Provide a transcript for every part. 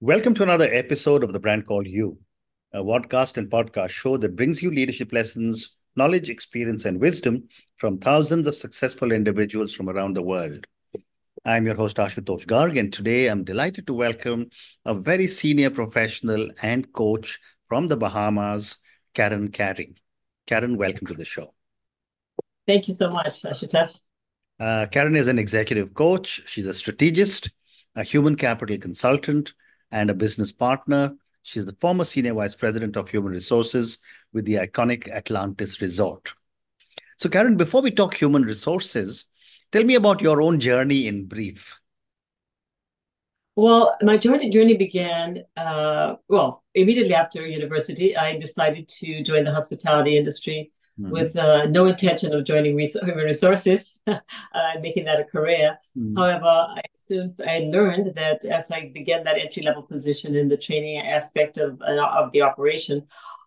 Welcome to another episode of The Brand Called You, a podcast and podcast show that brings you leadership lessons, knowledge, experience, and wisdom from thousands of successful individuals from around the world. I'm your host, Ashutosh Garg, and today I'm delighted to welcome a very senior professional and coach from the Bahamas, Karen Carey. Karen, welcome to the show. Thank you so much, Ashutosh. Uh, Karen is an executive coach. She's a strategist, a human capital consultant, and a business partner. She's the former senior vice president of human resources with the iconic Atlantis Resort. So, Karen, before we talk human resources, tell me about your own journey in brief. Well, my journey journey began uh, well immediately after university. I decided to join the hospitality industry mm. with uh, no intention of joining res- human resources uh, making that a career. Mm. However, I soon I learned that as I began that entry level position in the training aspect of uh, of the operation,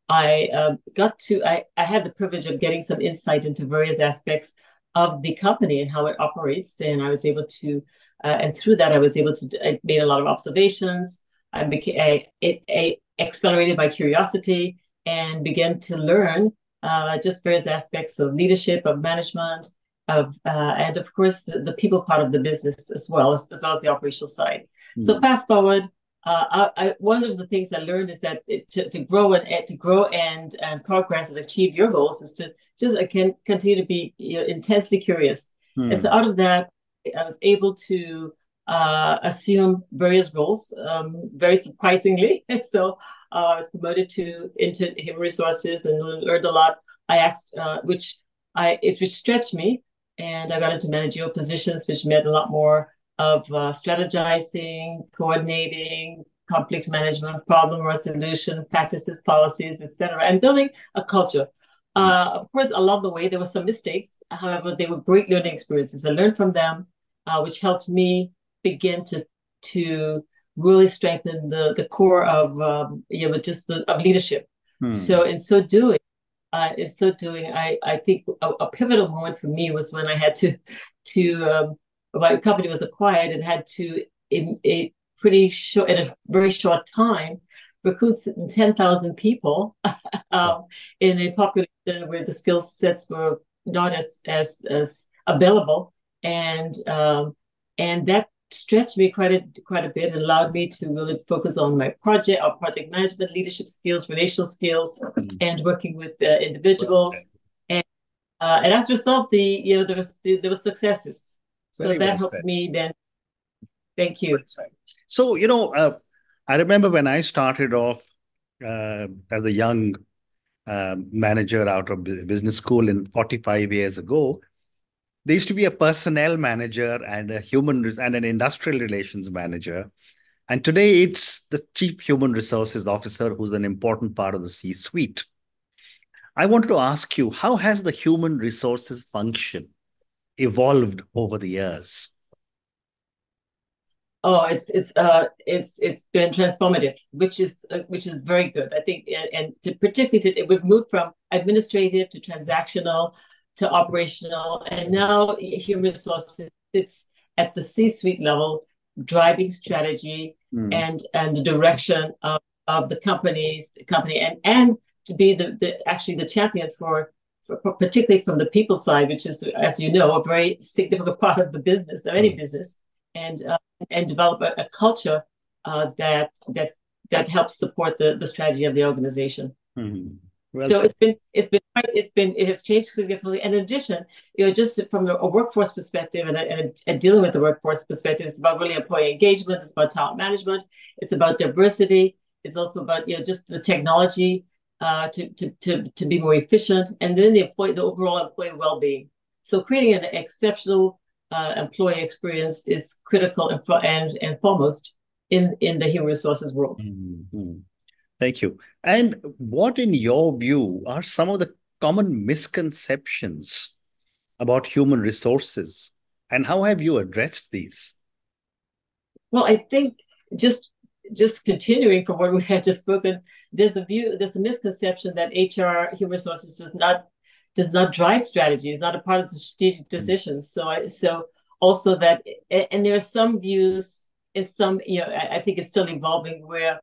I uh, got to I, I had the privilege of getting some insight into various aspects of the company and how it operates, and I was able to. Uh, and through that, I was able to. I made a lot of observations. I became a, a, a accelerated by curiosity and began to learn uh, just various aspects of leadership, of management, of uh, and of course the, the, people part of the business as well as, as well as the operational side. Mm. So fast forward, uh, I, I, one of the things I learned is that it, to, to grow and to grow and and progress and achieve your goals is to just again continue to be you know, intensely curious. Mm. And so out of that, I was able to uh, assume various roles, um, very surprisingly. so uh, I was promoted to into human resources and learned a lot. I asked, uh, which I it which stretched me, and I got into managerial positions, which meant a lot more of uh, strategizing, coordinating, conflict management, problem resolution, practices, policies, etc., and building a culture. Uh, of course, along the way there were some mistakes. However, they were great learning experiences. I learned from them, uh, which helped me begin to to really strengthen the the core of um, you know just the of leadership. Hmm. So in so doing, uh, in so doing, I I think a, a, pivotal moment for me was when I had to to um, my company was acquired and had to in a pretty short in a very short time recruit 10,000 people um, in a population where the skill sets were not as as as available. And um, and that stretched me quite a quite a bit and allowed me to really focus on my project or project management, leadership skills, relational skills, mm-hmm. and working with uh, individuals. And uh, and as a result, the you know there was there was successes. So Very that well helped said. me then. Thank you. So you know, uh, I remember when I started off uh, as a young uh, manager out of business school in 45 years ago there used to be a personnel manager and a human and an industrial relations manager. And today it's the chief human resources officer who's an important part of the c suite i wanted to ask you how has the human resources function evolved over the years? Oh it's it's uh it's it's been transformative which is uh, which is very good. I think and, and to particularly to, we've moved from administrative to transactional to operational. And now human resources sits at the C-suite level, driving strategy mm. and and the direction of, of the companies, the company, and and to be the, the actually the champion for, for, particularly from the people side, which is, as you know, a very significant part of the business of any mm. business, and uh, and develop a, a culture uh, that that that helps support the the strategy of the organization. Mm. Well so it's been it's been it's been it has changed significantly. And in addition, you know, just from a, workforce perspective and, and, and dealing with the workforce perspective, it's about really employee engagement. It's about talent management. It's about diversity. It's also about you know just the technology uh, to, to to to be more efficient, and then the employee the overall employee well being. So creating an exceptional uh, employee experience is critical and and, and foremost in in the human resources world. Mm-hmm. Thank you. And what, in your view, are some of the common misconceptions about human resources, and how have you addressed these? Well, I think just just continuing from what we had just spoken, there's a view, there's a misconception that HR human resources does not does not drive strategy, is not a part of the strategic mm. decisions. So I so also that and there are some views in some, you know, I, I think it's still evolving where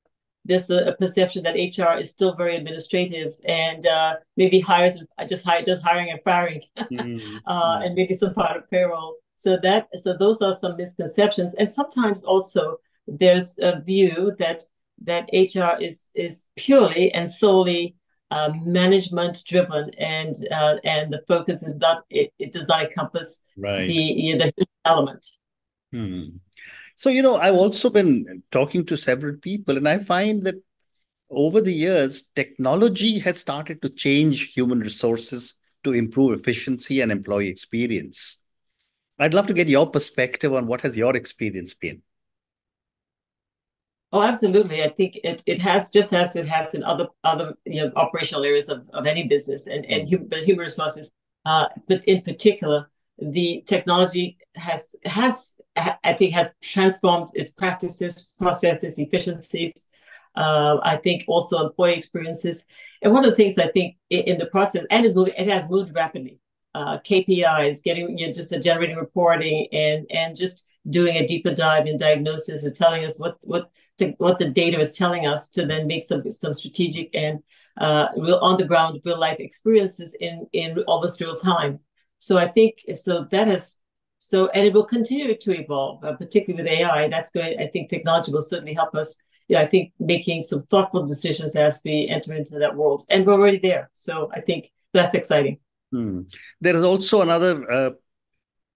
there's a, a, perception that HR is still very administrative and uh, maybe hires just hire just hiring and firing, mm-hmm. uh, and maybe some part of payroll. So that so those are some misconceptions, and sometimes also there's a view that that HR is is purely and solely uh, management driven, and uh, and the focus is not it, it does not encompass right. the the element. Hmm. So, you know, I've also been talking to several people, and I find that over the years, technology has started to change human resources to improve efficiency and employee experience. I'd love to get your perspective on what has your experience been. Oh, absolutely. I think it it has just as it has in other other you know operational areas of, of any business and and mm. human, human resources, uh, but in particular, the technology has has I think has transformed its practices, processes, efficiencies. Uh, I think also employee experiences. And one of the things I think in, in the process, and is moving, it has moved rapidly. Uh, KPIs, getting you know, just a generating reporting, and and just doing a deeper dive in diagnosis and telling us what what to, what the data is telling us to then make some some strategic and uh, real on the ground real life experiences in in almost real time. So I think so that has so and it will continue to evolve, uh, particularly with AI. That's going. I think technology will certainly help us. Yeah, I think making some thoughtful decisions as we enter into that world, and we're already there. So I think that's exciting. Hmm. There is also another uh,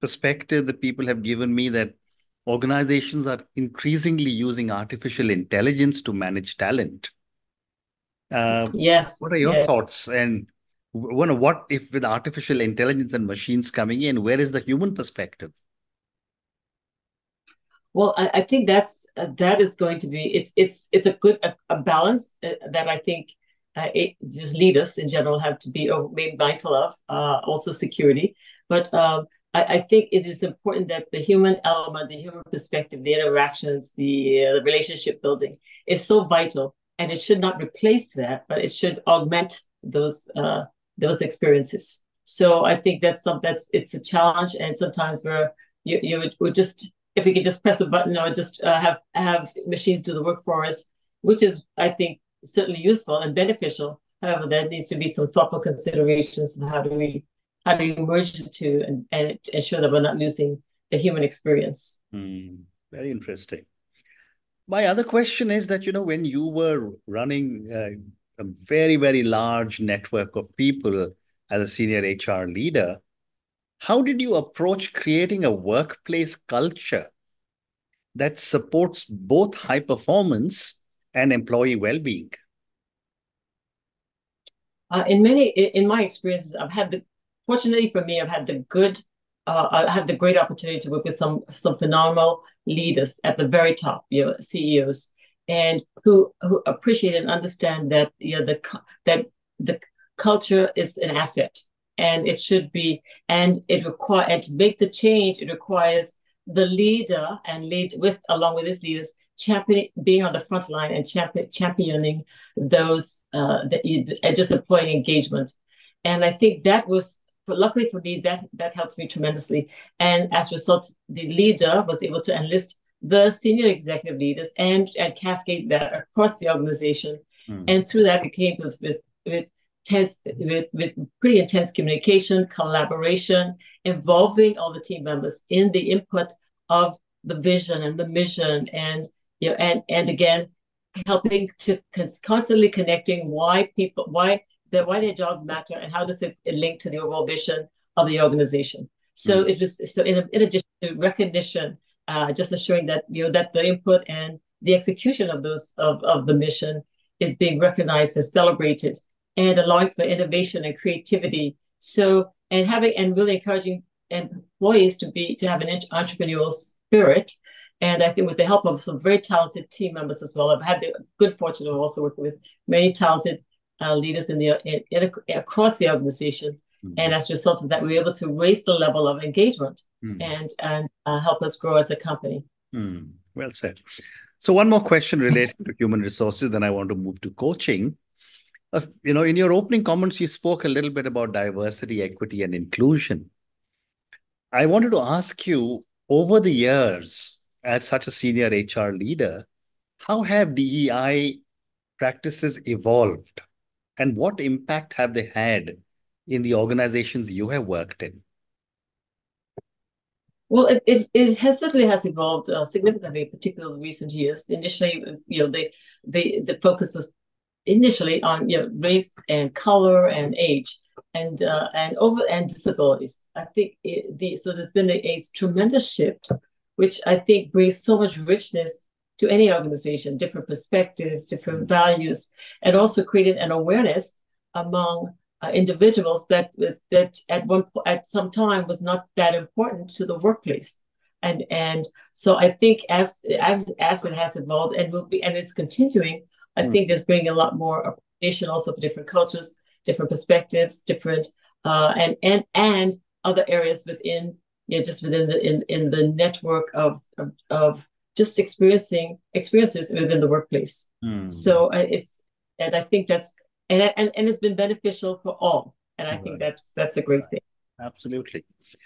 perspective that people have given me that organizations are increasingly using artificial intelligence to manage talent. Uh, yes. What are your yes. thoughts? And wonder what if with artificial intelligence and machines coming in, where is the human perspective? Well, I, I think that's uh, that is going to be it's it's it's a good a, a balance uh, that I think uh, it, just leaders in general have to be uh, made mindful of. Uh, also security, but um, I, I, think it is important that the human element, the human perspective, the interactions, the uh, the relationship building is so vital, and it should not replace that, but it should augment those those experiences. So I think that's some that's it's a challenge, and sometimes we're you you would, would just if we could just press a button or just uh, have have machines do the work for us, which is I think certainly useful and beneficial. However, there needs to be some thoughtful considerations on how do we how do we merge the two and, and ensure that we're not losing the human experience. Mm, very interesting. My other question is that you know when you were running uh, a very, very large network of people as a senior HR leader, how did you approach creating a workplace culture that supports both high performance and employee well-being? Uh, in many, in my experiences, I've had the, fortunately for me, I've had the good, uh, I had the great opportunity to work with some some phenomenal leaders at the very top, you know, CEOs, and who who appreciate and understand that you know the that the culture is an asset and it should be and it require and to make the change it requires the leader and lead with along with his leaders championing being on the front line and champion, championing those uh that you just employee engagement. And i think that was but luckily for me that that helped me tremendously. And as a result the leader was able to enlist the senior executive leaders and, and cascade that across the organization. Mm. And through that, it came with, with, with tense with, with pretty intense communication, collaboration, involving all the team members in the input of the vision and the mission and you know and and again helping to constantly connecting why people why their why their jobs matter and how does it, link to the overall vision of the organization so mm. it was so in, in addition to recognition uh, just assuring that you know that the input and the execution of those of, of the mission is being recognized and celebrated and allowing for innovation and creativity. So and having and really encouraging employees to be to have an entrepreneurial spirit. And I think with the help of some very talented team members as well, I've had the good fortune of also working with many talented uh, leaders in the in, in, across the organization Mm-hmm. And as a result of that, we were able to raise the level of engagement mm-hmm. and and uh, help us grow as a company. Mm. Well said. So one more question related to human resources, then I want to move to coaching. Uh, you know, in your opening comments, you spoke a little bit about diversity, equity, and inclusion. I wanted to ask you over the years, as such a senior HR leader, how have DEI practices evolved and what impact have they had in the organizations you have worked in? Well, it, it, it has certainly has evolved uh, significantly, particularly in recent years. Initially, you know, the the the focus was initially on you know race and color and age and uh, and over and disabilities. I think it, the so there's been a, a tremendous shift, which I think brings so much richness to any organization, different perspectives, different values, and also created an awareness among uh, individuals that that at one at some time was not that important to the workplace and and so i think as as, as it has evolved and will be and it's continuing i mm. think there's bringing a lot more appreciation also for different cultures different perspectives different uh, and and and other areas within yeah just within the in, in the network of, of of just experiencing experiences within the workplace mm. so uh, it's and i think that's and and, and it's been beneficial for all. And i right. think that's that's a great thing. Absolutely.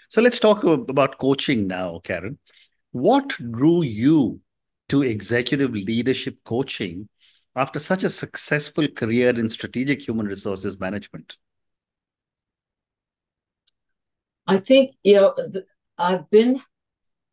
So let's talk about coaching now karen. What drew you to executive leadership coaching after such a successful career in strategic human resources management? I think you know i've been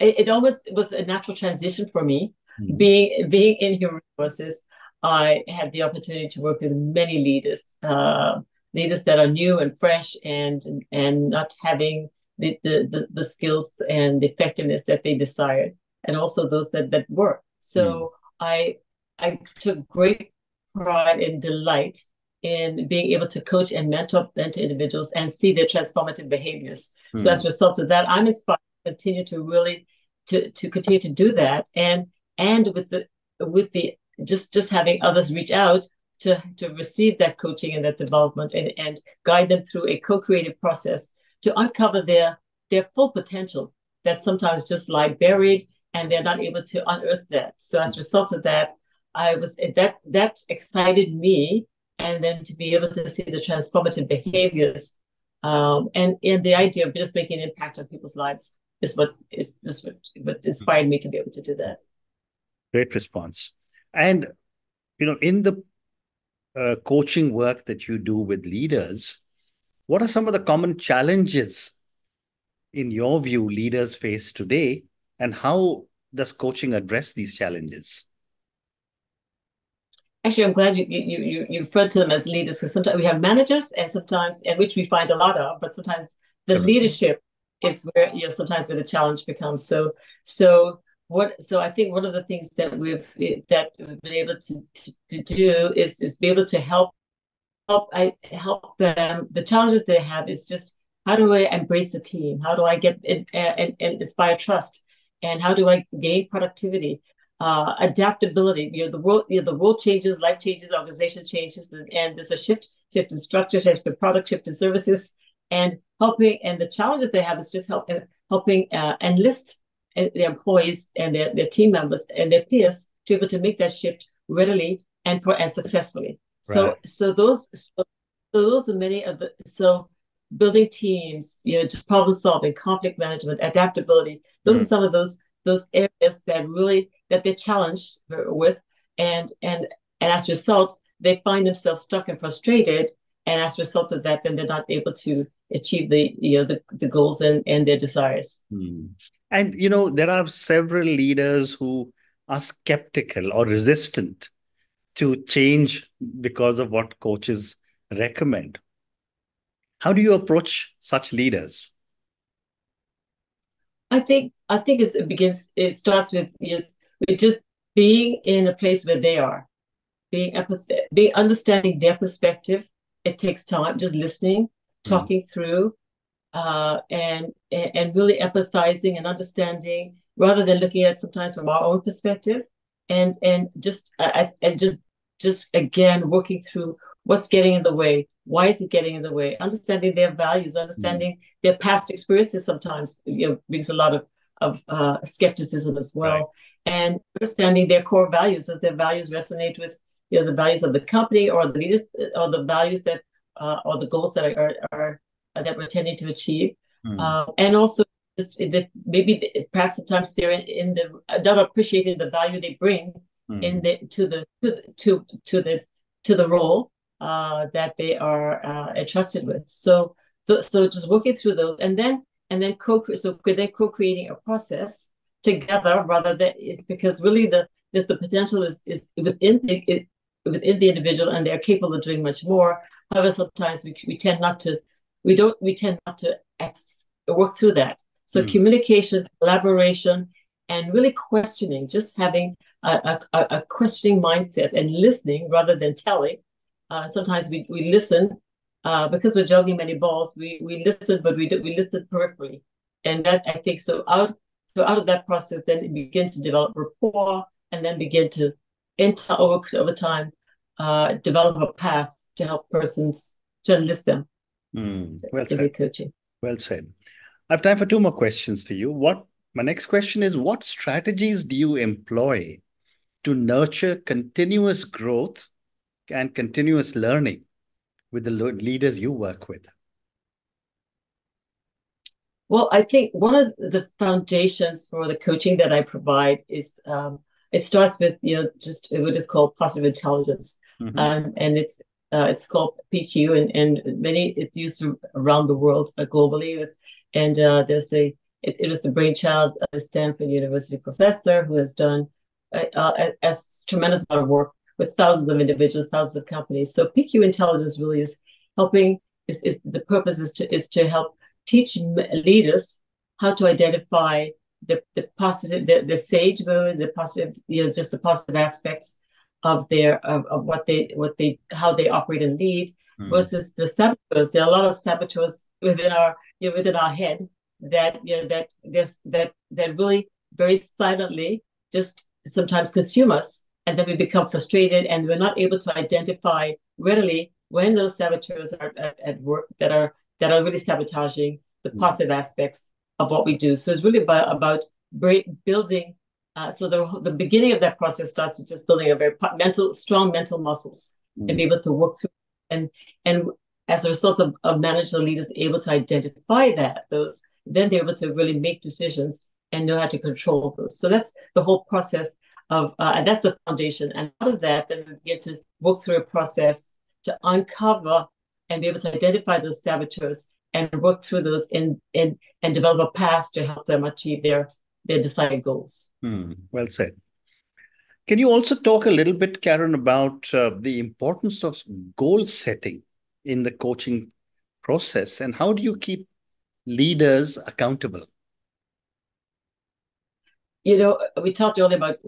it, it almost was a natural transition for me mm-hmm. being being in human resources I had the opportunity to work with many leaders, uh, leaders that are new and fresh and and not having the, the, the, skills and the effectiveness that they desired, and also those that, that were. So mm. I I took great pride and delight in being able to coach and mentor, mentor individuals and see their transformative behaviors. Mm. So as a result of that, I'm inspired to continue to really to, to continue to do that and and with the with the just just having others reach out to to receive that coaching and that development and, and guide them through a co-creative process to uncover their their full potential that sometimes just lie buried and they're not able to unearth that. So as a result of that i was that that excited me and then to be able to see the transformative behaviors um, and and the idea of just making an impact on people's lives is what is, is what, what inspired me to be able to do that. Great response and, you know, in the uh, coaching work that you do with leaders, what are some of the common challenges, in your view, leaders face today? And how does coaching address these challenges? Actually, I'm glad you you you, you referred to them as leaders because sometimes we have managers and sometimes and which we find a lot of, but sometimes the leadership is where you know sometimes where the challenge becomes. So so what so i think one of the things that we've that we've been able to, to, to do is is be able to help help i help them. The challenges they have is just how do i embrace the team? How do i get and, and, and inspire trust? And how do i gain productivity? Uh, adaptability you know the world you know the world changes life changes organization changes and, and there's a shift shift in structure shift in product shift in services. And helping and the challenges they have is just help, helping uh, enlist their employees and their, their team members and their peers to be able to make that shift readily and for and successfully. Right. So so those so, so those are many of the so building teams, you know, problem solving, conflict management, adaptability. Those mm. are some of those those areas that really that they're challenged with, and and and as a result, they find themselves stuck and frustrated. And as a result of that, then they're not able to achieve the you know the, the goals and, and their desires. Mm. And, you know, there are several leaders who are skeptical or resistant to change because of what coaches recommend. How do you approach such leaders? I think I think it begins. It starts with with just being in a place where they are, being empathetic, being understanding their perspective. It takes time, just listening, mm. talking mm. through, uh, and and really empathizing and understanding rather than looking at sometimes from our own perspective and and just uh, and just just again working through what's getting in the way why is it getting in the way understanding their values understanding mm. their past experiences sometimes you know brings a lot of of uh, skepticism as well right. and understanding their core values as their values resonate with you know the values of the company or the leaders or the values that uh, or the goals that are, are that we're tending to achieve. Mm. Uh, and also just that maybe perhaps sometimes they're in, the not appreciating the value they bring mm. in the to the to to to the to the role uh, that they are uh, entrusted with. So so just working through those and then and then co so then co-creating a process together rather than is because really the is the potential is is within the it, within the individual and they're capable of doing much more. However, sometimes we, we tend not to we don't we tend not to ex, work through that. So mm. communication, collaboration, and really questioning, just having a, a, a questioning mindset and listening rather than telling. Uh, sometimes we, we listen uh, because we're juggling many balls. We we listen, but we do, we listen peripherally, and that I think so out so out of that process, then it begins to develop rapport, and then begin to into over over time uh, develop a path to help persons to enlist them. Mm, well said. Coaching. Well said. I have time for two more questions for you. What my next question is: What strategies do you employ to nurture continuous growth and continuous learning with the leaders you work with? Well, I think one of the foundations for the coaching that I provide is um, it starts with you know just what is called positive intelligence, mm-hmm. um, and it's uh, it's called PQ, and and many it's used around the world uh, globally. With, and uh, there's a it, it was the brainchild of a Stanford University professor who has done a, a, a tremendous amount of work with thousands of individuals, thousands of companies. So PQ intelligence really is helping. Is, is the purpose is to is to help teach leaders how to identify the, the positive, the, the sage mode, the positive, you know, just the positive aspects of their of, of what they what they how they operate and lead mm. versus the saboteurs. There are a lot of saboteurs within our you know, within our head that you know that there's that that really very silently just sometimes consume us and then we become frustrated and we're not able to identify readily when those saboteurs are at, at work that are that are really sabotaging the mm. positive aspects of what we do. So it's really about, about building. Uh, so the the beginning of that process starts with just building a very mental, strong mental muscles mm. and be able to work through. And and as a result of, of manager leaders able to identify that those, then they're able to really make decisions and know how to control those. So that's the whole process of, uh, and that's the foundation. And out of that, then we begin to work through a process to uncover and be able to identify those saboteurs and work through those and and and develop a path to help them achieve their their desired goals. Hmm, well said. Can you also talk a little bit, Karen, about uh, the importance of goal setting in the coaching process, and how do you keep leaders accountable? You know, we talked earlier about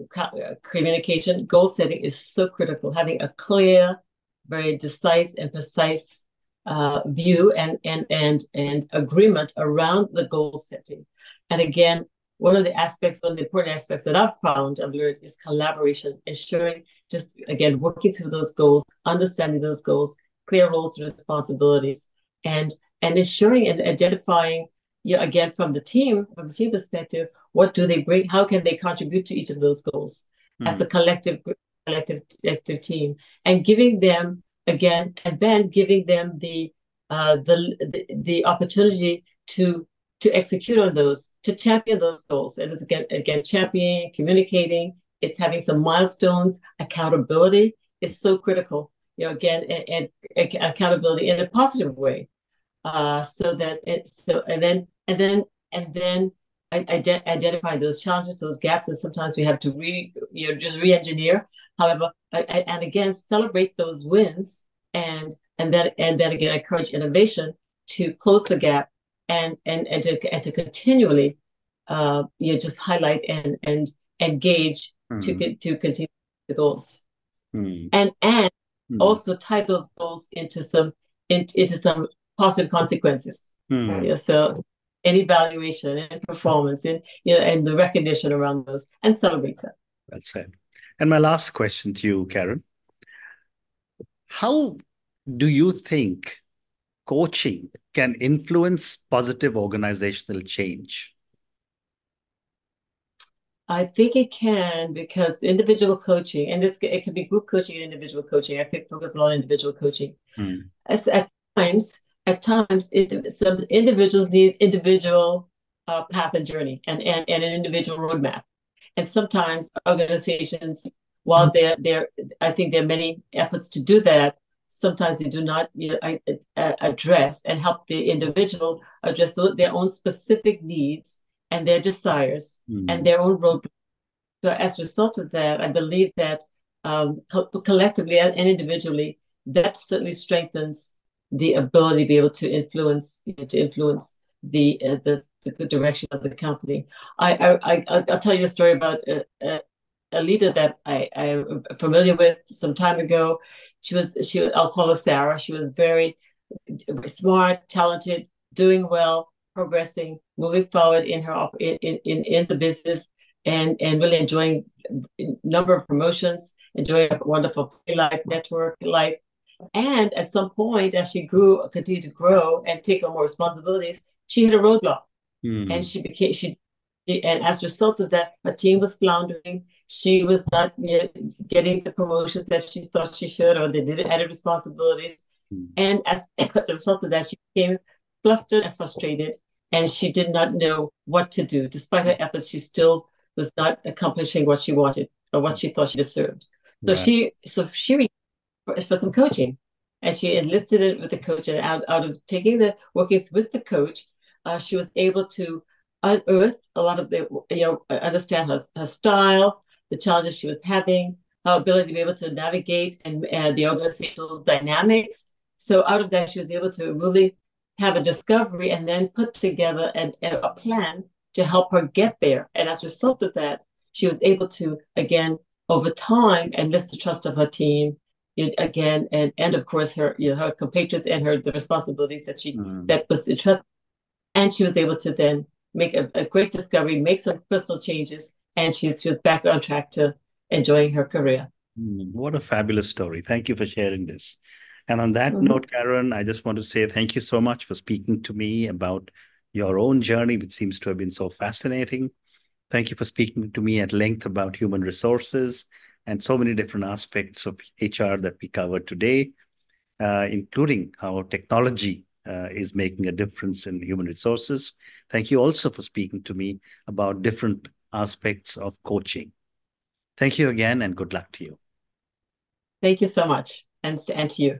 communication. Goal setting is so critical. Having a clear, very decisive and precise uh, view and and and and agreement around the goal setting. And again, one of the aspects, one of the important aspects that I've found, I've learned is collaboration, ensuring just again working through those goals, understanding those goals, clear roles and responsibilities, and and ensuring and identifying, you know, again from the team, from the team perspective, what do they bring? How can they contribute to each of those goals mm-hmm. as hmm. the collective collective collective team, and giving them again, and then giving them the uh, the, the, the opportunity to to execute on those, to champion those goals. It is again again championing, communicating. It's having some milestones. Accountability is so critical. You know, again, and, and accountability in a positive way, uh, so that it so and then and then and then identify those challenges, those gaps, and sometimes we have to re you know just re-engineer. However, and again celebrate those wins and and then and then again encourage innovation to close the gap and and and to and to continually uh you know, just highlight and and engage mm. to to continue the goals mm. and and mm. also tie those goals into some in, into some positive consequences yeah, so an evaluation and performance and you know and the recognition around those and celebrate them that's it and my last question to you karen how do you think coaching can influence positive organizational change? I think it can because individual coaching, and this it can be group coaching and individual coaching. I focus on individual coaching. Mm. As, at times, at times, it, some individuals need individual uh, path and journey and, and, and an individual roadmap. And sometimes organizations, while there, there, I think there are many efforts to do that, sometimes they do not you know, address and help the individual address their own specific needs and their desires mm. and their own roadmap. So as a result of that, I believe that um, co- collectively and individually, that certainly strengthens the ability to be able to influence you know, to influence the, uh, the the direction of the company. I I, I will tell you a story about a, a, a, leader that I I'm familiar with some time ago. She was she I'll call her Sarah. She was very smart, talented, doing well, progressing, moving forward in her in in in the business, and and really enjoying a number of promotions, enjoying a wonderful life network life. And at some point, as she grew, continued to grow and take on more responsibilities, she hit a roadblock, mm. and she became she, she, And as a result of that, her team was floundering. She was not getting the promotions that she thought she should, or they didn't have responsibilities. Mm. And as, as a result of that, she became flustered and frustrated, and she did not know what to do. Despite her efforts, she still was not accomplishing what she wanted or what she thought she deserved. So right. she, so she for, for some coaching, and she enlisted it with the coach. And out, out of taking the working with the coach, uh, she was able to unearth a lot of the you know understand her, her style, the challenges she was having, her ability to be able to navigate and, and the organizational dynamics. So out of that, she was able to really have a discovery and then put together an, a plan to help her get there. And as a result of that, she was able to, again, over time, enlist the trust of her team it, again, and and of course her you know, her compatriots and her the responsibilities that she mm. that was entrusted, and she was able to then make a, a, great discovery, make some personal changes, and she, she was back on track to enjoying her career. Mm, what a fabulous story! Thank you for sharing this. And on that mm-hmm. note, Karen, I just want to say thank you so much for speaking to me about your own journey, which seems to have been so fascinating. Thank you for speaking to me at length about human resources and so many different aspects of HR that we covered today, uh, including how technology uh, is making a difference in human resources. Thank you also for speaking to me about different aspects of coaching. Thank you again and good luck to you. Thank you so much, and, and to you.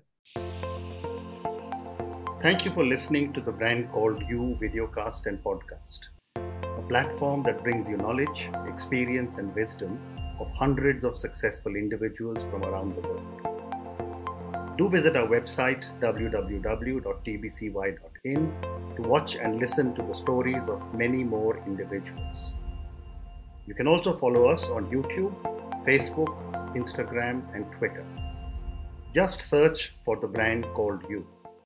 Thank you for listening to the brand called You videocast and podcast, a platform that brings you knowledge, experience, and wisdom of hundreds of successful individuals from around the world. Do visit our website www.tbcy.in to watch and listen to the stories of many more individuals. You can also follow us on YouTube, Facebook, Instagram, and Twitter. Just search for the brand called You.